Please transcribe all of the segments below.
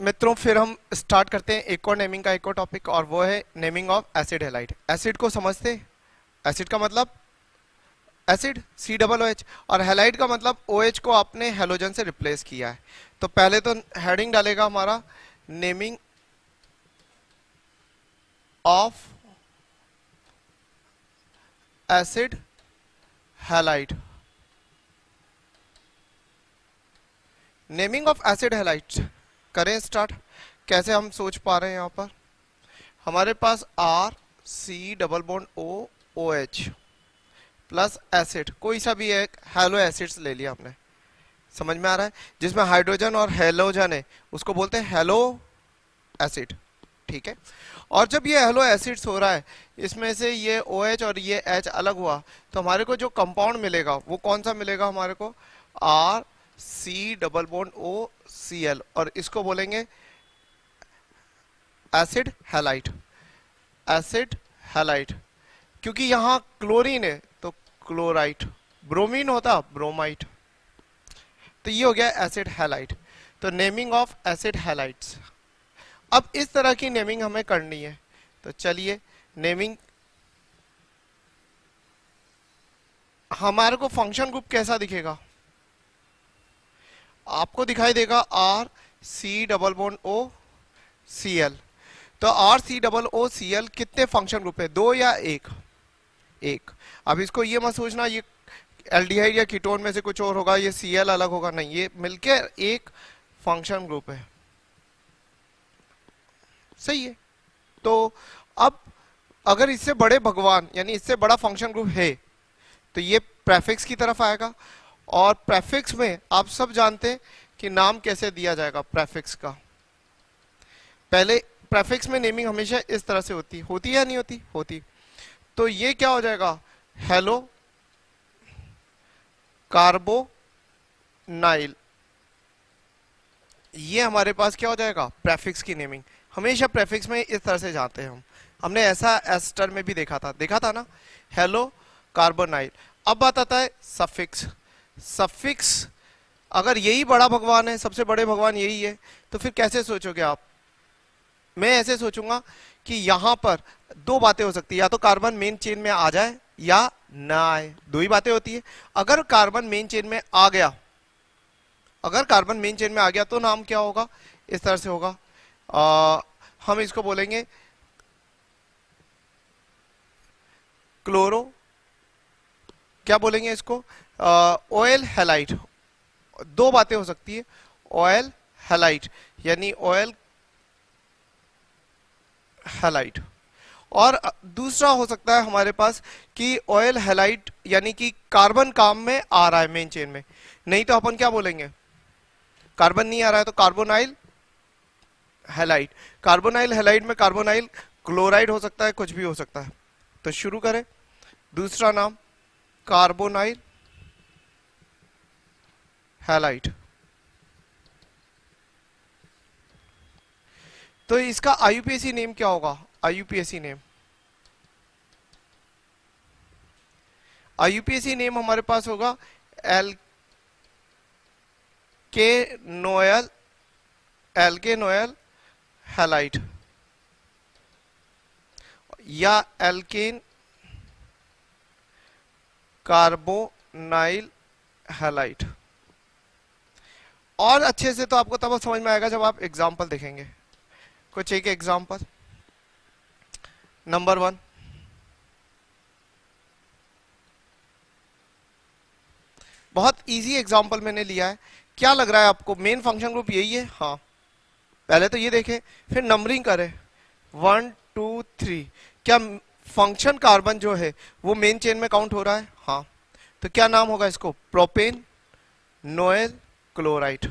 मित्रों, फिर हम स्टार्ट करते हैं एक और नेमिंग का एक और टॉपिक और वो है naming of acid halide acid को समझते एसिड का मतलब? Acid C double O H और हेलाइट का मतलब ओ OH को आपने हेलोजन से रिप्लेस किया है। तो पहले तो हेडिंग डालेगा हमारा naming of acid halide naming of acid halide करें स्टार्ट कैसे हम सोच पा रहे हैं यहाँ पर? हमारे पास R C double bond O O H plus acid कोई सा भी एक हेलो एसिड्स ले लिया हमने। समझ में आ रहा है? जिसमें हाइड्रोजन और हेलोजन है, उसको बोलते हैं हेलो एसिड ठीक है? और जब ये हेलो एसिड्स हो रहा है, इसमें से ये ओ OH और ये H अलग हुआ तो हमारे को जो कंपाउंड मिलेगा, वो कौन सा मिलेगा हमारे को? R C double bond O C L और इसको बोलेंगे एसिड हेलाइट एसिड हेलाइट क्योंकि यहाँ क्लोरीन है तो क्लोराइट ब्रोमीन होता ब्रोमाइट तो ये हो गया एसिड हेलाइट तो नेमिंग ऑफ़ एसिड हेलाइट्स अब इस तरह की नेमिंग हमें करनी है। तो चलिए नेमिंग हमारे को फ़ंक्शन ग्रुप कैसा दिखेगा? आपको दिखाई देगा R C double bond O C L. तो R C double O C L कितने फ़ंक्शन ग्रुप है? दो या एक? एक। अब इसको ये मत सोचना, ये एल्डिहाइड या कीटोन में से कुछ और होगा, ये सी एल अलग होगा। नहीं, ये मिलकर एक फ़ंक्शन ग्रुप है। सही है। तो अब अगर इससे बड़े भगवान, यानी इससे बड़ा फ़ंक्शन ग्रुप है तो ये प्रेफिक्स की तरफ़ आएगा। और प्रेफिक्स में आप सब जानते हैं कि नाम कैसे दिया जाएगा प्रेफिक्स का। पहले प्रेफिक्स में नेमिंग हमेशा इस तरह से होती होती या नहीं होती? होती। तो ये क्या हो जाएगा? हेलो कार्बो नाइल ये हमारे पास क्या हो जाएगा? प्रेफिक्स की नेमिंग हमेशा प्रेफिक्स में इस तरह से जाते हैं हम। हमने ऐसा एस्टर में भी देखा था। देखा था ना? हेलो कार्बोनाइल अब बात आता है सफिक्स सफिक्स अगर यही बड़ा भगवान है सबसे बड़े भगवान यही है तो फिर कैसे सोचोगे आप? मैं ऐसे सोचूँगा कि यहाँ पर दो बातें हो सकती है। या तो कार्बन मेन चेन में आ जाए या ना आए। दो ही बातें होती है। अगर कार्बन मेन चेन में आ गया अगर कार्बन मेन चेन में आ गया तो नाम क्या होगा? इस तरह से होगा। आ, हम इसको बोलेंगे क्लोरो क्या बोलेंगे इसको? ऑयल हेलाइट दो बातें हो सकती है। ऑयल हेलाइट यानी ऑयल हेलाइट और दूसरा हो सकता है हमारे पास कि ऑयल हेलाइट यानी कि कार्बन काम में आ रहा है मेन चेन में। नहीं तो अपन क्या बोलेंगे? कार्बन नहीं आ रहा है तो कार्बोनाइल हेलाइट कार्बोनाइल हेलाइट में कार्बोनाइल क्लोराइड हो सकता है, कुछ भी हो सकता है। तो शुरू करें। दूसरा नाम कार्बोनाइल हैलाइट तो इसका आईयूपीएससी नेम क्या होगा? आईयूपीएससी नेम आईयूपीएससी नेम हमारे पास होगा alkanoyl alkanoyl halide या एल्केन कार्बोनाइल हैलाइट और अच्छे से तो आपको तब समझ में आएगा जब आप एग्ज़ाम्पल देखेंगे। कुछ एक एग्ज़ाम्पल नंबर वन बहुत इजी एग्ज़ाम्पल मैंने लिया है। क्या लग रहा है आपको? मेन फ़ंक्शन ग्रुप यही है? हाँ। पहले तो ये देखें, फिर नंबरिंग करें। वन टू थ्री क्या फ़ंक्शन कार्बन जो है, वो मेन चेन में काउंट हो रहा है? हाँ। तो क्या नाम होगा इसको? प्रोपेन नोएल क्लोराइड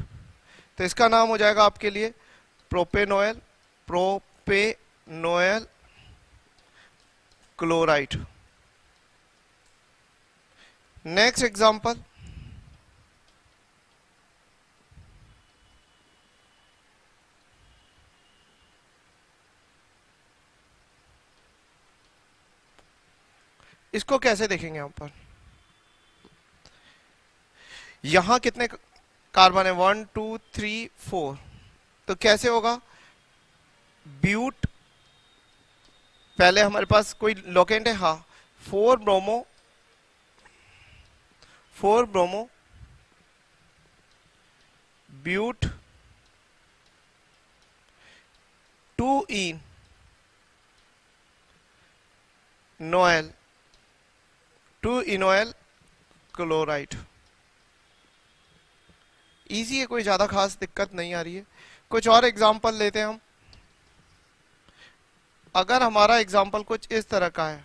तो इसका नाम हो जाएगा आपके लिए propenoyl propenoyl chloride next example इसको कैसे देखेंगे यहाँ पर? यहाँ कितने कार्बन है वन टू थ्री फोर तो कैसे होगा? ब्यूट पहले हमारे पास कोई लोकेंट है हाँ. Four bromo four bromo but two en oyl two enoyl chloride easy है, कोई ज़्यादा खास दिक्कत नहीं आ रही है। कुछ और एग्ज़ाम्पल लेते हैं हम। अगर हमारा एग्ज़ाम्पल कुछ इस तरह का है।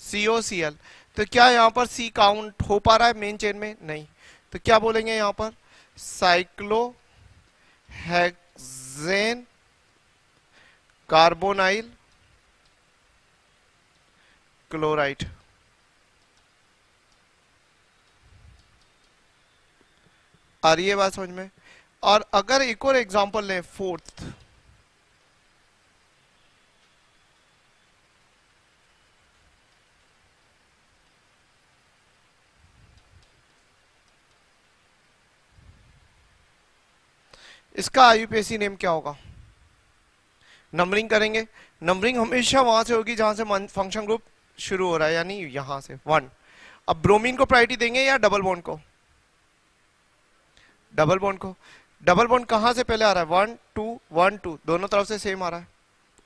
सीओ सी एल तो क्या यहाँ पर सी काउंट हो पा रहा है मेन चेन में? नहीं। तो क्या बोलेंगे यहाँ पर? साइक्लो हेक्सेन कार्बोनाइल क्लोराइड आ रही है बात समझ में? और अगर एक और एग्जांपल लें फोर्थ इसका आईयूपीएसी नेम क्या होगा? नंबरिंग करेंगे। नंबरिंग हमेशा वहाँ से होगी जहाँ से फ़ंक्शन ग्रुप शुरू हो रहा है, यानी यहाँ से। वन अब ब्रोमीन को प्रायोरिटी देंगे या डबल बॉन्ड को? डबल बॉन्ड को। डबल बॉन्ड कहाँ से पहले आ रहा है? वन टू वन टू दोनों तरफ़ से सेम आ रहा है।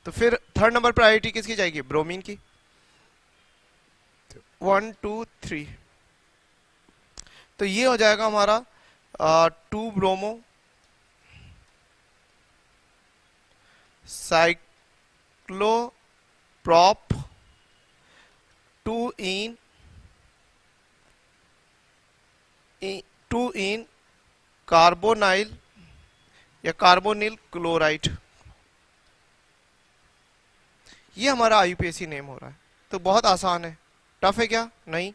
तो फिर थर्ड नंबर प्रायोरिटी किसकी जाएगी? ब्रोमीन की। वन टू थ्री तो ये हो जाएगा हमारा two bromo cyclo prop two en two en carbonyl या कार्बोनिल क्लोराइड। ये हमारा आईयूपीएसी नेम हो रहा है तो बहुत आसान है। टफ है क्या? नहीं।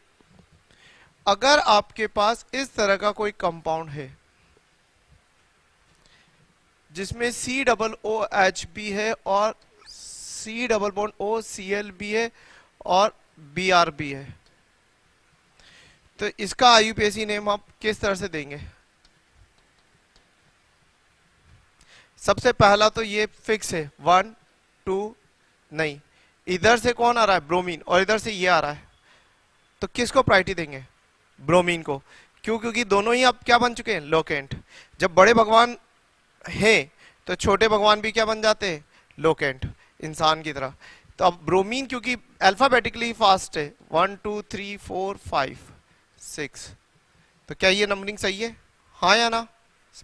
अगर आपके पास इस तरह का कोई कंपाउंड है, जिसमें सी डबल ओ एच बी है और C double bond O C L B है और बी आर बी है तो इसका आईयूपीएसी नेम आप किस तरह से देंगे? सबसे पहला तो ये फिक्स है। वन टू नहीं। इधर से कौन आ रहा है? ब्रोमीन और इधर से ये आ रहा है। तो किसको प्रायोरिटी देंगे? ब्रोमीन को। क्यों? क्योंकि दोनों ही अब क्या बन चुके हैं? लोकेंट जब बड़े भगवान हैं तो छोटे भगवान भी क्या बन जाते हैं? लोकेंट इंसान की तरह। तो अब ब्रोमीन क्योंकि अल्फाबेटिकली फास्ट है। One two three four five six तो क्या ये नंबरिंग सही है? हाँ या ना?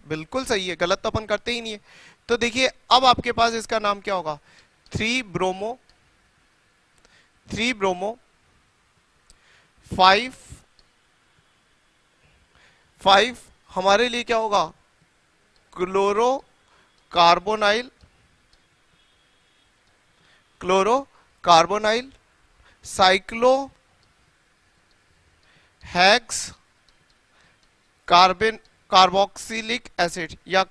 बिल्कुल सही है, गलत तो अपन करते ही नहीं है। तो देखिए, अब आपके पास इसका नाम क्या होगा? Three bromo three bromo, five five हमारे लिए क्या होगा? Chloro carbonyl chloro carbonyl cyclo hex, carbon carboxylic acid या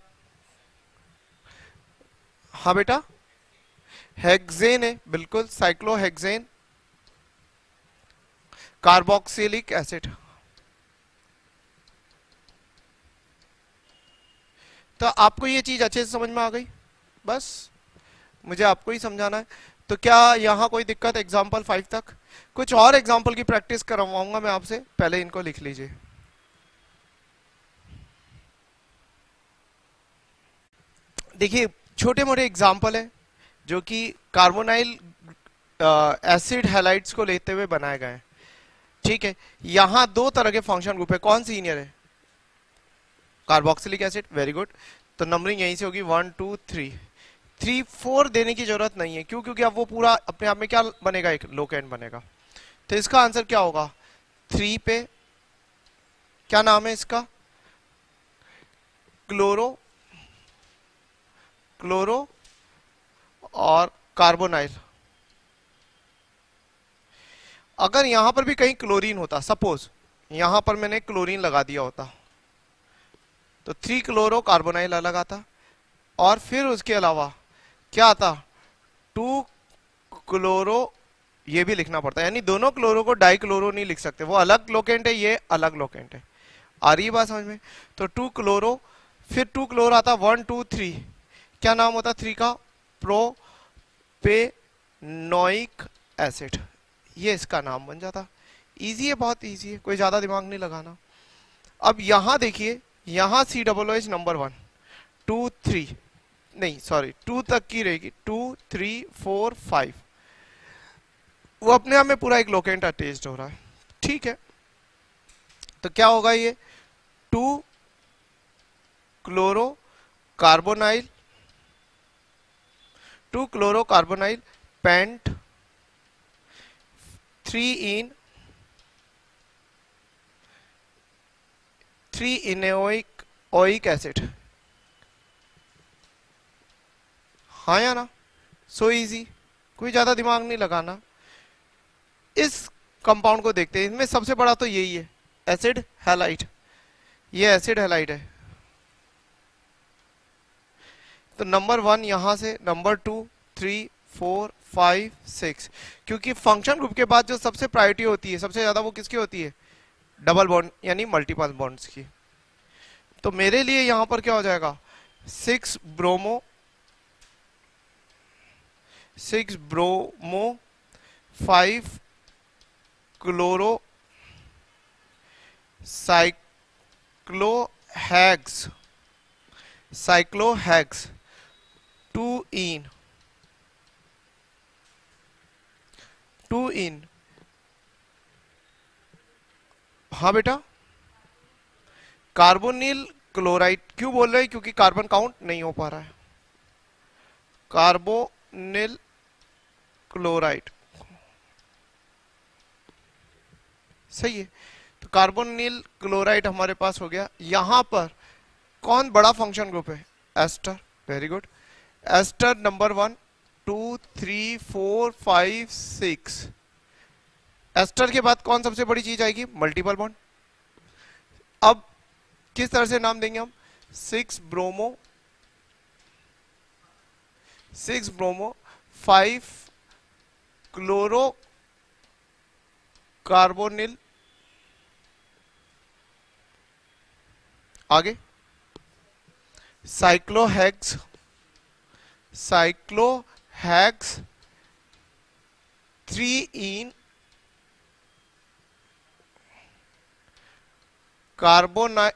हाँ बेटा। हेक्सेन है, बिल्कुल, साइक्लोहेक्सेन। Carboxylic acid. तो आपको ये चीज़ अच्छे से समझ में आ गई? बस। मुझे आपको ही समझाना है। तो क्या यहाँ कोई दिक्कत? एग्ज़ाम्पल फाइव तक। कुछ और एग्ज़ाम्पल की प्रैक्टिस करवाऊँगा मैं आपसे। पहले इनको लिख लीजिए। देखिए छोटे मोटे एग्ज़ाम्पल है, जो कि कार्बोनाइल एसिड हेलाइट्स को लेते हुए बनाए गए हैं। ठीक है, यहाँ दो तरह के फ़ंक्शन ग्रुप है। कौन सीनियर है? कार्बोक्सिलिक एसिड वेरी गुड तो नंबरिंग यहीं से होगी one two three three four देने की ज़रूरत नहीं है। क्यों? क्योंकि अब वो पूरा अपने आप में क्या बनेगा? एक लोकेंड बनेगा। तो इसका आंसर क्या होगा? थ्री पे, क्या नाम है इसका? क्लोरो क्लोरो और कार्बोनाइल। अगर यहाँ पर भी कहीं क्लोरीन होता, सपोज़, यहाँ पर मैंने क्लोरीन लगा दिया होता तो थ्री क्लोरो कार्बोनाइल अलग आता और फिर उसके अलावा क्या आता? टू क्लोरो ये भी लिखना पड़ता है। यानी दोनों क्लोरो को डाई क्लोरो नहीं लिख सकते। वो अलग लोकेंट है, ये अलग लोकेंट है। आ रही बात समझ में? तो टू क्लोरो फिर टू क्लोर आता वन टू थ्री क्या नाम होता थ्री का? प्रो पे नोइक एसिड। ये इसका नाम बन जाता। इजी है, बहुत इजी है। कोई ज़्यादा दिमाग नहीं लगाना। अब यहाँ देखिए, यहाँ C double H number one two three नहीं सॉरी टू तक की रहेगी। टू थ्री फोर फाइव वो अपने आप में पूरा एक लोकेंट अटैच हो रहा है। ठीक है? तो क्या होगा ये? Two chloro carbonyl two carbonyl pent, three en, three enoic, oic acid. हाँ या ना? सो so इजी कोई ज़्यादा दिमाग नहीं लगाना। इस कंपाउंड को देखते हैं। इनमें सबसे बड़ा तो यही है। एसिड हेलाइट ये एसिड हेलाइट है। तो नंबर वन यहाँ से number two three four five six क्योंकि फ़ंक्शन ग्रुप के बाद जो सबसे प्रायोरिटी होती है, सबसे ज़्यादा वो किसकी होती है? डबल बॉन्ड यानी मल्टीपल बॉन्ड्स की. तो मेरे लिए यहाँ पर क्या हो जाएगा? Six bromo six bromo five chloro cyclohex cyclohex two en two en. हाँ बेटा, कार्बोनिल क्लोराइड क्यों बोल रहे क्योंकि कार्बन काउंट नहीं हो पा रहा है। Carbonyl chloride. सही है। तो कार्बोनिल क्लोराइड हमारे पास हो गया। यहाँ पर कौन बड़ा फ़ंक्शन ग्रुप है? Ester. Very good. Ester number one two three four five six ester के बाद कौन सबसे बड़ी चीज़ आएगी? मल्टीपल बॉन्ड अब किस तरह से नाम देंगे हम? Six bromo six bromo five chloro carbonyl आगे. Cyclohex cyclohex three en carbonyl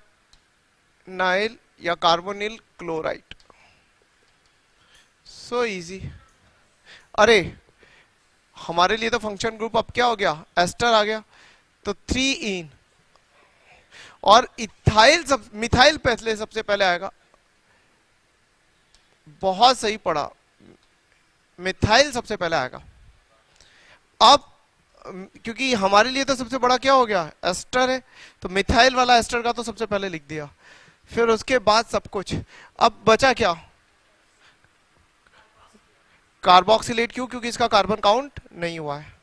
या कार्बोनिल क्लोराइड सो इजी अरे, हमारे लिए तो फ़ंक्शन ग्रुप अब क्या हो गया? एस्टर आ गया। तो थ्री इन और इथाइल सब मिथाइल पहले सबसे पहले आएगा। बहुत सही पड़ा मिथाइल सबसे पहले आएगा। अब क्योंकि हमारे लिए तो सबसे बड़ा क्या हो गया? एस्टर है। तो मिथाइल वाला एस्टर का तो सबसे पहले लिख दिया। फिर उसके बाद सब कुछ। अब बचा क्या? कार्बोक्सिलेट क्यों? क्योंकि इसका कार्बन काउंट नहीं हुआ है।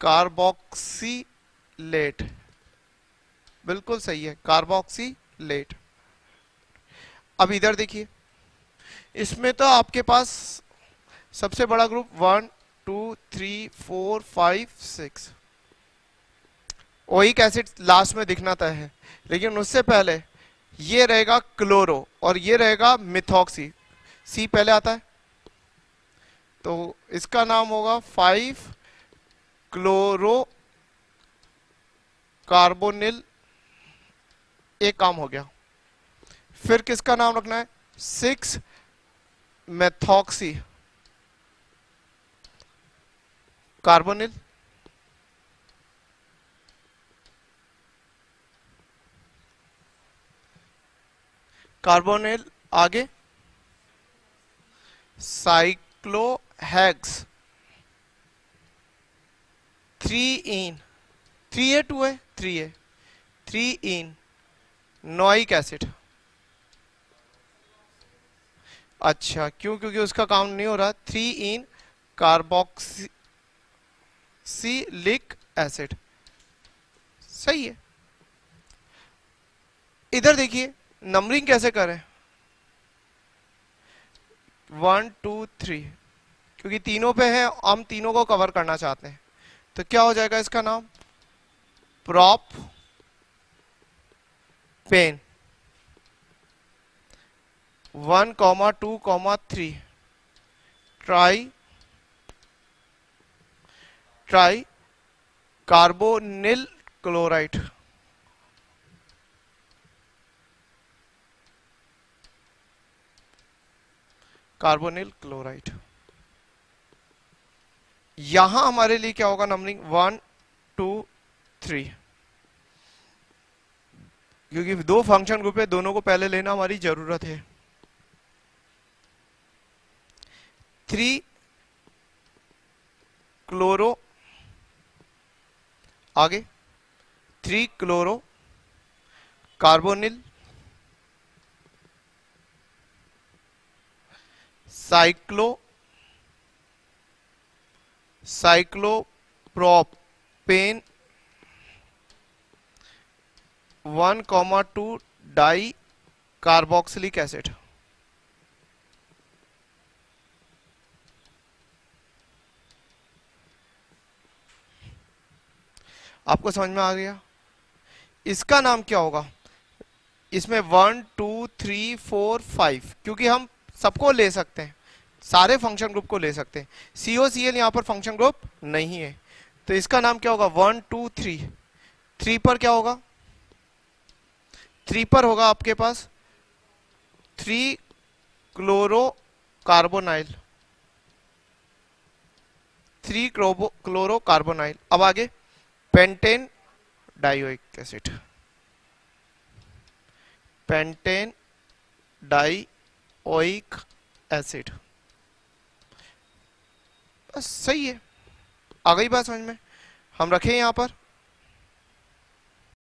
कार्बोक्सीलेट। बिल्कुल सही है। कार्बोक्सीलेट। अब इधर देखिए। इसमें तो आपके पास सबसे बड़ा group one two three four five six oic acid last में दिखना तय है। लेकिन उससे पहले ये रहेगा क्लोरो और ये रहेगा मिथॉक्सी सी पहले आता है। तो इसका नाम होगा फाइव क्लोरो कार्बोनिल एक काम हो गया। फिर किसका नाम रखना है? सिक्स मेथॉक्सी कार्बोनिल कार्बोनिल आगे cyclohex three en three a two है three a three en oic acid अच्छा क्यों? क्योंकि उसका काउंट नहीं हो रहा। थ्री इन कार्बोक्सिलिक एसिड सही है। इधर देखिए नंबरिंग कैसे करें? वन टू थ्री क्योंकि तीनों पे है, हम तीनों को कवर करना चाहते हैं। तो क्या हो जाएगा इसका नाम? Propane one comma two comma three, tri tri carbonyl chloride. Carbonyl chloride. यहाँ हमारे लिए क्या होगा नंबरिंग? One, two, three. क्योंकि दो फ़ंक्शन ग्रुप है, दोनों को पहले लेना हमारी ज़रूरत है। थ्री क्लोरो आगे three chloro carbonyl cyclo cyclopropane one comma two di carboxylic acid. आपको समझ में आ गया? इसका नाम क्या होगा? इसमें one two three four five क्योंकि हम सबको ले सकते हैं, सारे फ़ंक्शन ग्रुप को ले सकते हैं। सीओ सी एल यहाँ पर फ़ंक्शन ग्रुप नहीं है। तो इसका नाम क्या होगा? वन टू थ्री थ्री पर क्या होगा? थ्री पर होगा आपके पास three chloro carbonyl three chloro carbonyl अब आगे। Pentane dioic acid pentane dioic acid बस सही है। आ गई बात समझ में। हम रखें यहाँ पर।